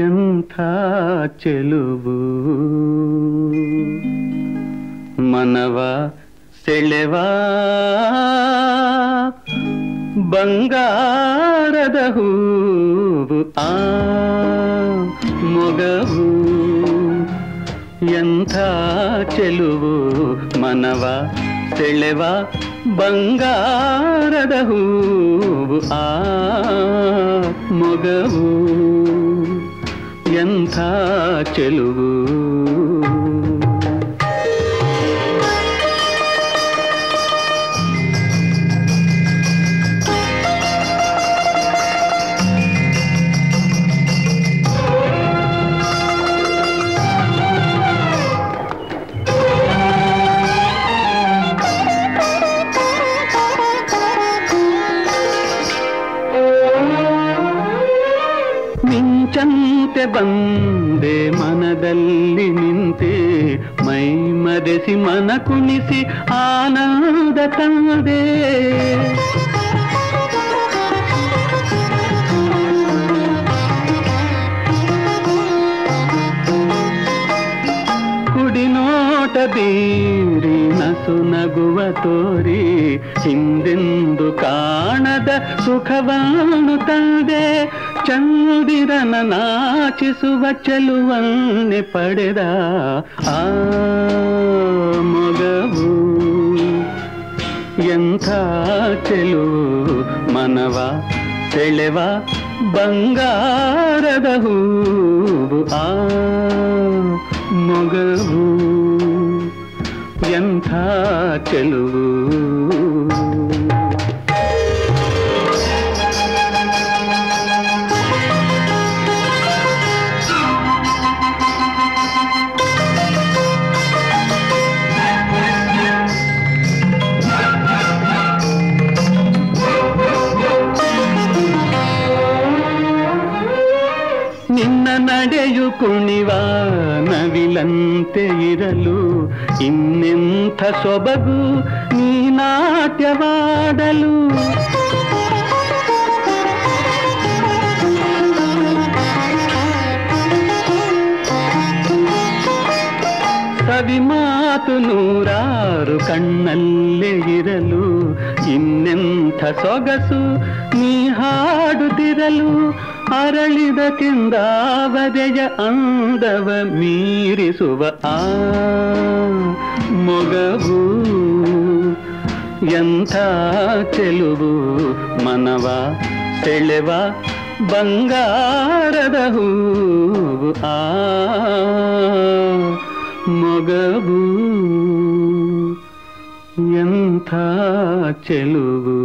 ఎంత చెలువు మనవా ಸೆಳೆವಾ ಬಂಗಾರದ ಹೂವು ಆ ಮೊಗವು ಎಂಥ ಚೆಲುವು ಮನವ ಸೆಳೆವ ಬಂಗಾರದ ಹೂವು ಆ ಮೊಗವು ఎంత చెలువు. ಮಿಂಚಂತೆ ಬಂದೆ ಮನದಲ್ಲಿ ನಿಂತೆ ಮೈ ಮರೆಸಿ ಮನ ಕುಣಿಸಿ ಆನಂದ ತಂದೆ. ಕುಡಿನೋಟ ಬೀರಿ ನಸು ನಗುವ ತೋರಿ ಹಿಂದೆಂದು ಕಾಣದ ಸುಖವನ್ನು ತಂದೆ ಚಂದಿರನ ನಾಚಿಸುವ ಚೆಲುವನ್ನೆ ಪಡೆದ ಆ ಮೊಗವು ಎಂಥ ಚೆಲುವು ಮನವ ಸೆಳೆವ ಬಂಗಾರದ ಹೂವು ಆ ಮೊಗವು ಎಂಥ ಚೆಲುವು ನಡೆಯು ಕುಣಿವ ನವಿಲಂತೆ ಇರಲು ಇನ್ನೆಂಥ ಸೊಬಗು ನೀ ನಾಟ್ಯವಾಡಲು. ಕವಿ ಮಾತು ನೂರಾರು ಕಣ್ಣಲ್ಲೇ ಇರಲು ಇನ್ನೆಂಥ ಸೊಗಸು ನೀ ಹಾಡುತ್ತಿರಲು. ಅರಳಿದ ಕೆಂದಾವದೆಯ ಅಂದವ ಮೀರಿಸುವ ಆ ಮೊಗವು ಎಂಥ ಚೆಲುವು ಮನವ ಸೆಳೆವ ಬಂಗಾರದ ಹೂವು ಆ ಮೊಗವು ಎಂಥ ಚೆಲುವು